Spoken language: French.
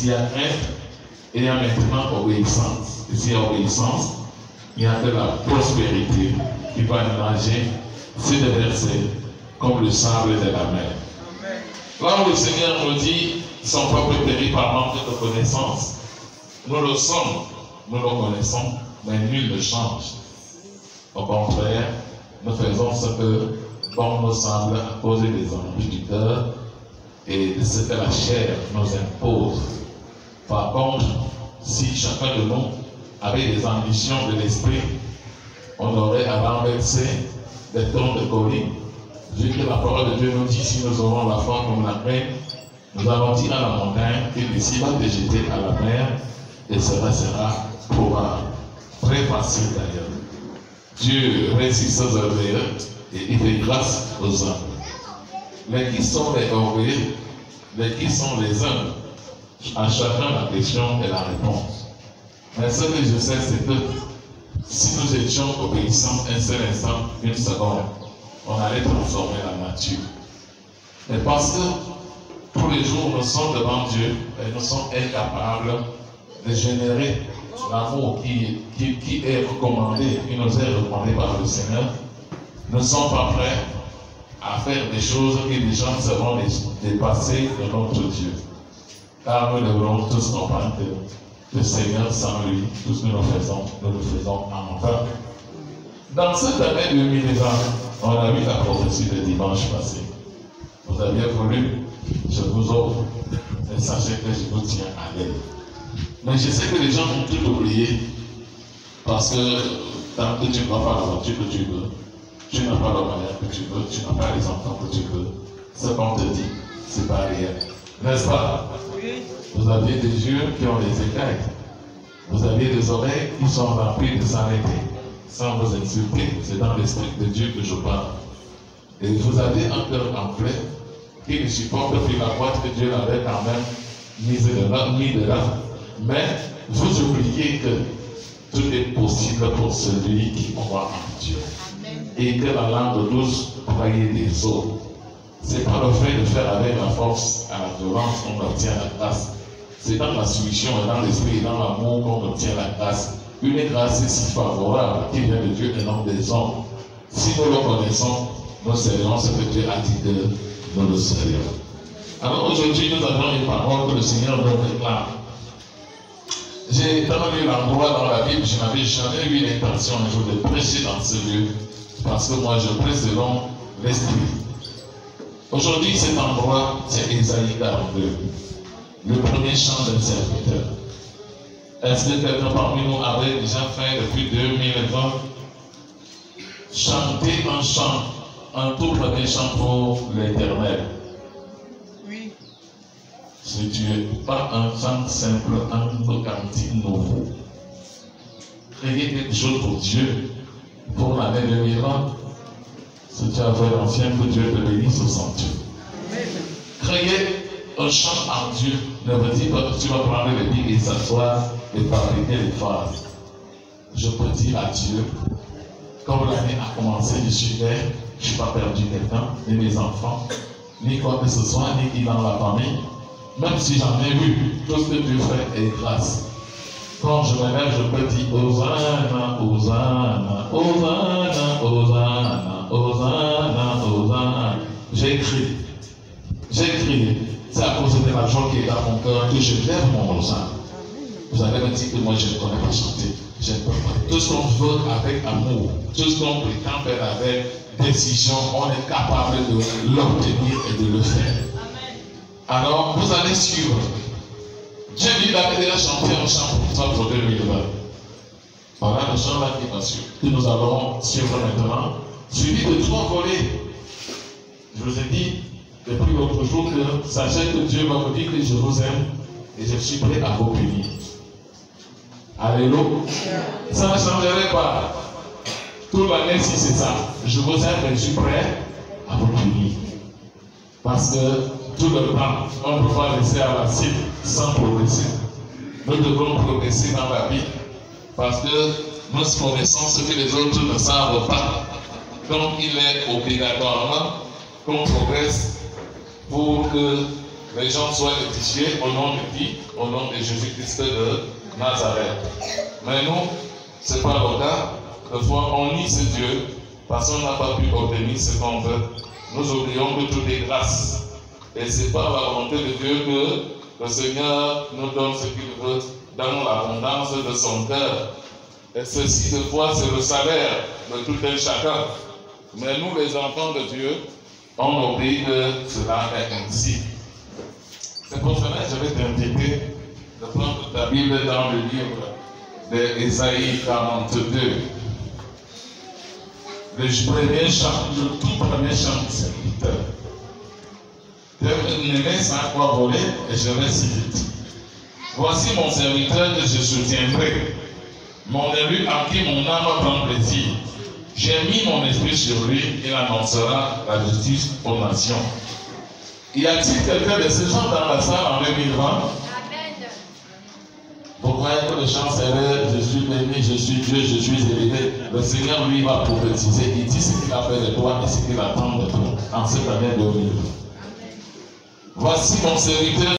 S'il y a crainte, il y a maintenant obéissance. Et s'il y a obéissance, il y a de la prospérité qui va nager sur des versets comme le sable de la mer. Là où le Seigneur nous dit, son peuple périt par manque de connaissance, nous le sommes, nous le connaissons, mais nul ne change. Au contraire, nous faisons ce que bon nous semble à cause des envies du et de ce que la chair nous impose. Par contre, si chacun de nous avait des ambitions de l'esprit, on aurait à renverser des troncs de colline. Vu que la parole de Dieu nous dit, si nous aurons la foi comme la mer, nous allons dire à la montagne qu'il décide de jeter à la mer et cela sera probable. Très facile d'ailleurs. Dieu résiste aux orgueilleux et il fait grâce aux hommes. Mais qui sont les orgueilleux? Mais qui sont les hommes? À chacun la question et la réponse. Mais ce que je sais, c'est que si nous étions obéissants un seul instant, une seconde, on allait transformer la nature. Mais parce que tous les jours nous sommes devant Dieu et nous sommes incapables de générer l'amour qui, qui, qui, est recommandé, qui nous est recommandé par le Seigneur, nous ne sommes pas prêts à faire des choses les gens seront dépassés de notre Dieu. Car nous devons tous comprendre que le Seigneur, sans lui, tout ce que nous faisons, nous le faisons en vain. Dans cette année 2020, on a vu la prophétie de dimanche passé. Vous aviez voulu, je vous offre, et sachez que je vous tiens à l'aide. Mais je sais que les gens ont tout oublié parce que tant que tu n'as pas la voiture que tu veux, tu n'as pas le mariage que tu veux, tu n'as pas les enfants que tu veux, ce qu'on te dit, c'est pas réel. N'est-ce pas? Vous aviez des yeux qui ont des écailles. Vous aviez des oreilles qui sont remplies de s'arrêter, sans vous insulter. C'est dans l'esprit de Dieu que je parle. Et vous avez un cœur enflé qui ne supporte plus la boîte que Dieu avait quand même mise de là, mis de là. Mais vous oubliez que tout est possible pour celui qui croit en Dieu. Et que la langue douce croyait des autres. C'est pas le fait de faire avec la force à la violence qu'on obtient la grâce. C'est dans la soumission et dans l'esprit et dans l'amour qu'on obtient la grâce. Une grâce si favorable qui vient de Dieu et non des hommes. Si nous le connaissons, nous serions ce que Dieu a dit que nous le serions. Alors aujourd'hui, nous avons une parole que le Seigneur nous réclame. J'ai tellement l'endroit dans la Bible, je n'avais jamais eu l'intention un jour de prêcher dans ce lieu, parce que moi je prêche selon l'Esprit. Aujourd'hui, cet endroit, c'est Esaïe 42, le premier chant d'un serviteur. Est-ce que quelqu'un parmi nous avait déjà fait depuis 2020 chanter un chant, un tout premier chant pour l'éternel? Si tu n'es pas un chant simple, un cantique nouveau, créer quelque chose pour Dieu, pour l'année 2020, si tu as fait l'ancien, que Dieu te bénisse au sanctuaire. Créer un chant Dieu ne veut dire pas que tu vas prendre le billes et s'asseoir et fabriquer les phrases. Je peux dire à Dieu, comme l'année a commencé, je suis là, je n'ai pas perdu quelqu'un, ni mes enfants, ni quoi que ce soit, ni qui dans la famille. Même si j'en ai vu, tout ce que Dieu fait est grâce. Quand je me lève, je peux dire Hosanna, Hosanna, Hosanna, Hosanna, Hosanna, Hosanna. C'est à cause de la joie qui est dans mon cœur que je lève mon Hosanna. Vous allez me dire que moi je ne connais pas chanter. Je ne peux pas. Tout ce qu'on veut avec amour, tout ce qu'on prétend faire avec décision, on est capable de l'obtenir et de le faire. Alors, vous allez suivre. Dieu dit, il avait déjà chanté un chant pour pour 2020. Voilà le chant là qui va suivre. Que nous allons suivre maintenant. Suivi de trois volets. Je vous ai dit depuis l'autre jour que sachez que Dieu va vous dire que je vous aime et je suis prêt à vous punir. Alléluia. Ça ne changerait pas. Tout l'année, si c'est ça. Je vous aime et je suis prêt à vous punir. Parce que tout le temps, on ne peut pas rester à la cible sans progresser. Nous devons progresser dans la vie. Parce que nous connaissons ce que les autres ne savent pas. Donc il est obligatoire qu'on progresse pour que les gens soient édifiés au nom de qui? Au nom de Jésus-Christ de Nazareth. Mais nous, ce n'est pas le cas. Des fois, on nie ce Dieu parce qu'on n'a pas pu obtenir ce qu'on veut. Nous oublions que tout est grâce. Et ce n'est pas la volonté de Dieu que le Seigneur nous donne ce qu'il veut dans l'abondance de son cœur. Et ceci, de fois, c'est le salaire de tout un chacun. Mais nous, les enfants de Dieu, on oublie que cela est ainsi. C'est pour cela que je vais t'inviter de prendre ta Bible dans le livre d'Ésaïe 42. Le premier chant, le tout premier chant du serviteur. Ne laisse à quoi voler et je vais vite. Voici mon serviteur que je soutiendrai, mon élu en qui mon âme prend plaisir. J'ai mis mon esprit sur lui, il annoncera la justice aux nations. Y a-t-il quelqu'un de ces gens dans la salle en 2020 Amen. Vous croyez que le chant serait Je suis béni, je suis Dieu, je suis élevé. Le Seigneur, lui, va prophétiser. Il dit ce qu'il a fait de toi et ce qu'il attend de toi en cette année 2020. Voici mon serviteur.